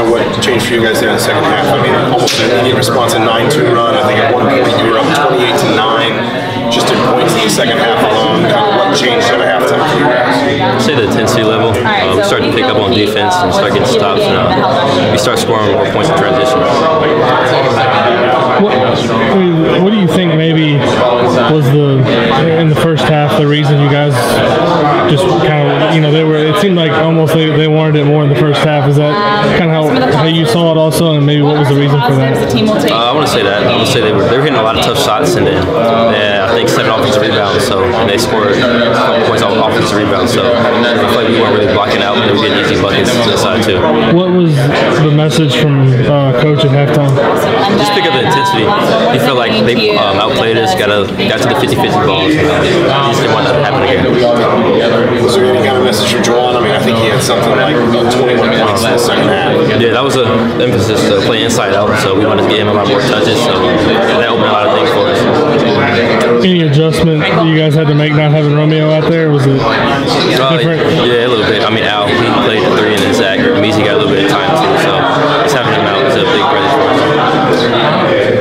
kind of what changed for you guys there in the second half? I mean, almost an immediate response, a 9-2 run. I think at one point you were up 28 to 9, just in points in the second half alone. Kind of what changed at halftime for you guys? I'd say the intensity level. Uh, we started to pick up on defense and start getting stops, and uh, we start scoring more points in transition. What, I mean, what do you think maybe was the in the first half the reason you guys just kind of you know they were it seemed like almost they, they wanted it more in the first half is that kind of how, how you saw it also and maybe what was the reason for that Uh, I want to say that. I want to say they were they were hitting a lot of tough shots, and then yeah, I think seven offensive rebounds. So and they scored a couple points off offensive rebounds. So I feel like we weren't really blocking out. They were getting easy buckets to the side too. what was the message from uh, coach at halftime Just pick up the intensity. You feel like they um, outplayed us, got a, got to the 50-50 balls. You just didn't want that to happen again. Was there any kind of message from Juwan? I mean, I think he had something like 21 points in the second half. Yeah, that was an emphasis to play inside out. So we wanted to get him a lot more touches. So that opened a lot of things for us. any adjustment you guys had to make not having Romeo out there was it Uh, different yeah, a little bit. I mean, Al, he played Obrigado.